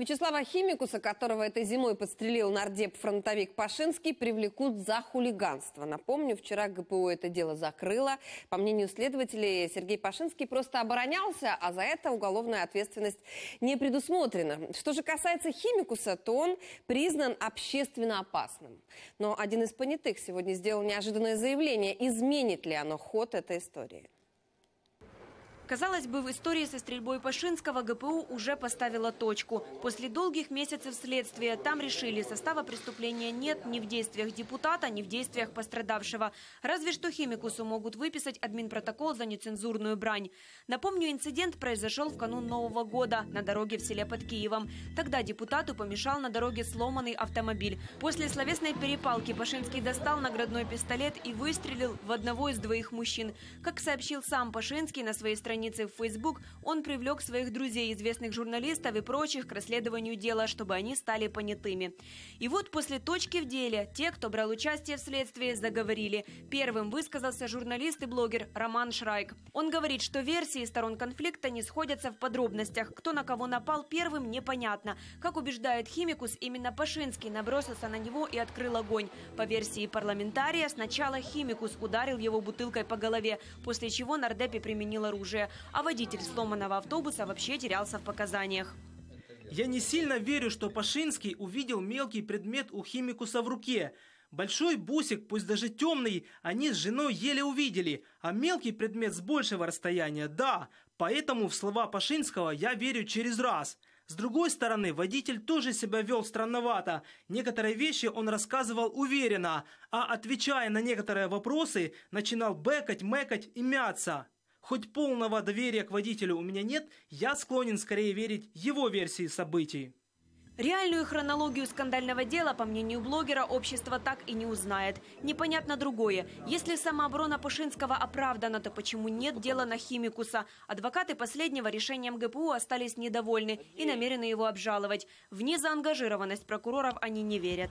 Вячеслава Химикуса, которого этой зимой подстрелил нардеп фронтовик Пашинский, привлекут за хулиганство. Напомню, вчера ГПУ это дело закрыло. По мнению следователей, Сергей Пашинский просто оборонялся, а за это уголовная ответственность не предусмотрена. Что же касается Химикуса, то он признан общественно опасным. Но один из понятых сегодня сделал неожиданное заявление. Изменит ли оно ход этой истории? Казалось бы, в истории со стрельбой Пашинского ГПУ уже поставила точку. После долгих месяцев следствия там решили, состава преступления нет ни в действиях депутата, ни в действиях пострадавшего. Разве что химикусу могут выписать админпротокол за нецензурную брань. Напомню, инцидент произошел в канун Нового года на дороге в селе под Киевом. Тогда депутату помешал на дороге сломанный автомобиль. После словесной перепалки Пашинский достал наградной пистолет и выстрелил в одного из двоих мужчин. Как сообщил сам Пашинский на своей странице, странице в Facebook он привлек своих друзей, известных журналистов и прочих к расследованию дела, чтобы они стали понятыми. И вот после точки в деле те, кто брал участие в следствии, заговорили. Первым высказался журналист и блогер Роман Шрайк. Он говорит, что версии сторон конфликта не сходятся в подробностях. Кто на кого напал первым, непонятно. Как убеждает химикус, именно Пашинский набросился на него и открыл огонь. По версии парламентария, сначала химикус ударил его бутылкой по голове, после чего нардепи применил оружие а водитель сломанного автобуса вообще терялся в показаниях. Я не сильно верю, что Пашинский увидел мелкий предмет у химикуса в руке. Большой бусик, пусть даже темный, они с женой еле увидели, а мелкий предмет с большего расстояния – да. Поэтому в слова Пашинского я верю через раз. С другой стороны, водитель тоже себя вел странновато. Некоторые вещи он рассказывал уверенно, а отвечая на некоторые вопросы, начинал бэкать, мэкать и мяться. Хоть полного доверия к водителю у меня нет, я склонен скорее верить его версии событий. Реальную хронологию скандального дела, по мнению блогера, общество так и не узнает. Непонятно другое. Если самооборона Пашинского оправдана, то почему нет дела на химикуса? Адвокаты последнего решением ГПУ остались недовольны и намерены его обжаловать. В незаангажированность прокуроров они не верят.